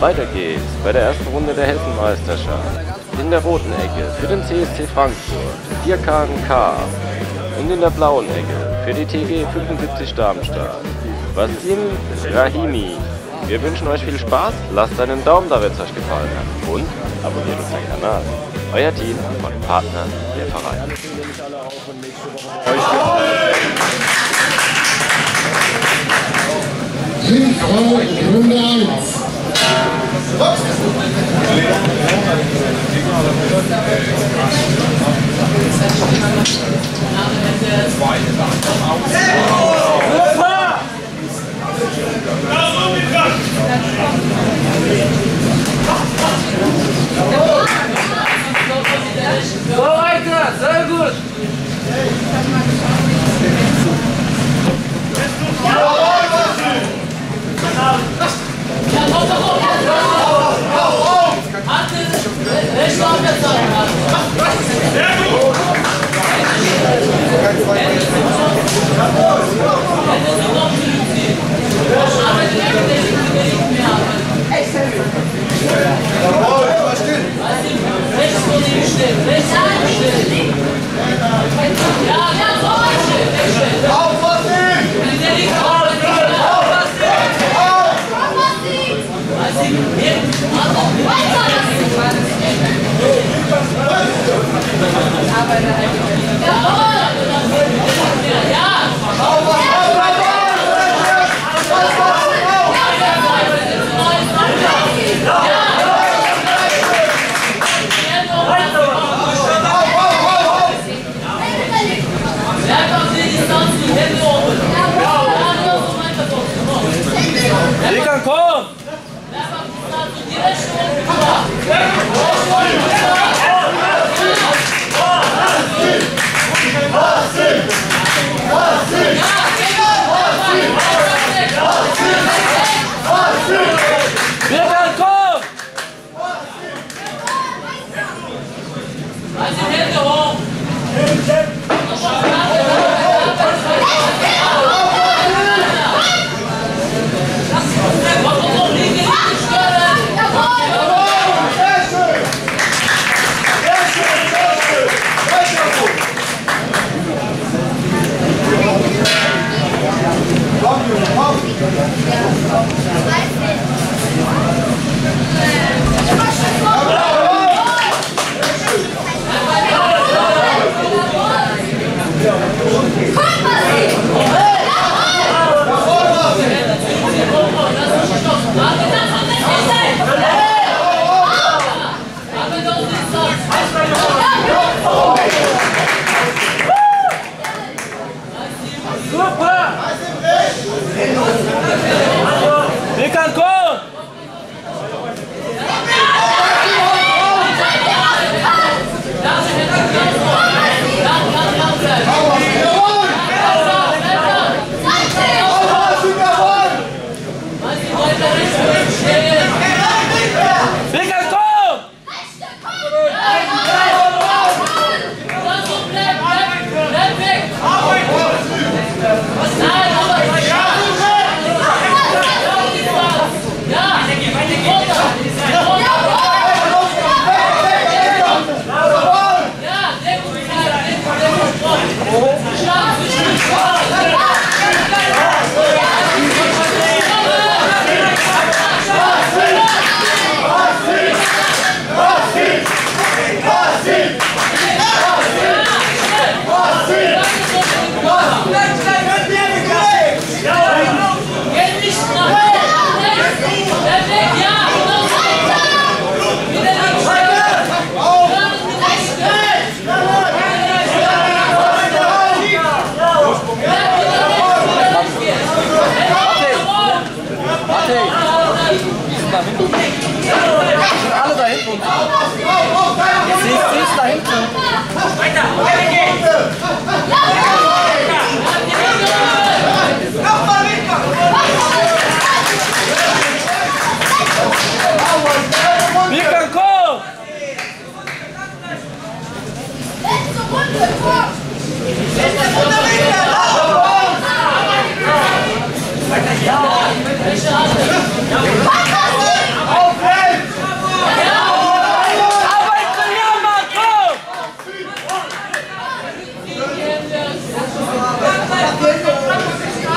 Weiter geht's bei der ersten Runde der Hessenmeisterschaft. In der roten Ecke für den CSC Frankfurt, Dirkan K. Und in der blauen Ecke für die TG 75 Darmstadt, Wasim Rahimi. Wir wünschen euch viel Spaß, lasst einen Daumen da, wenn es euch gefallen hat und abonniert unseren Kanal. Euer Team von Partnern der Verein. Runde 1. Aber Alle da hinten. Siehst du da hinten? Ilkan komm! Auf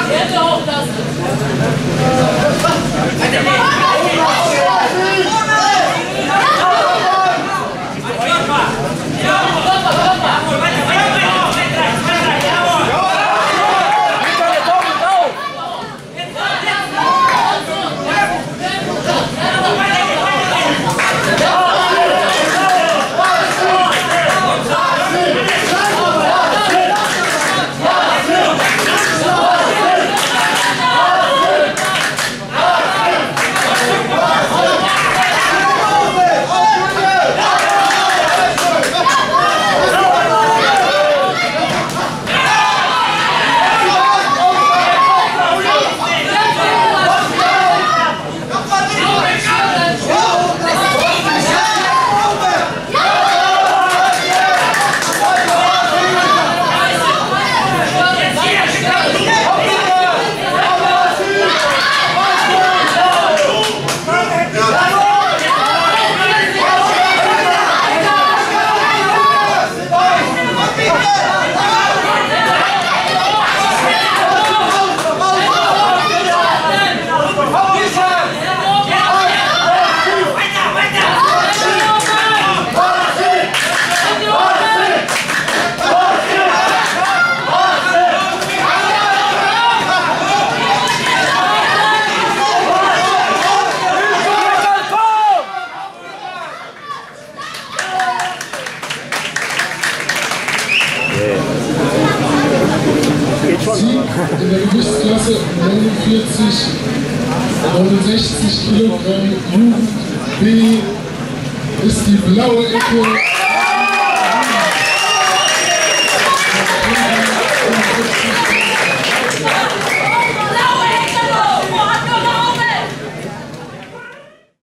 Werte auch das. Äh, Sieg in der Gewichtsklasse 49, 69 Kilogramm Jugend B ist die blaue Ecke. Ja.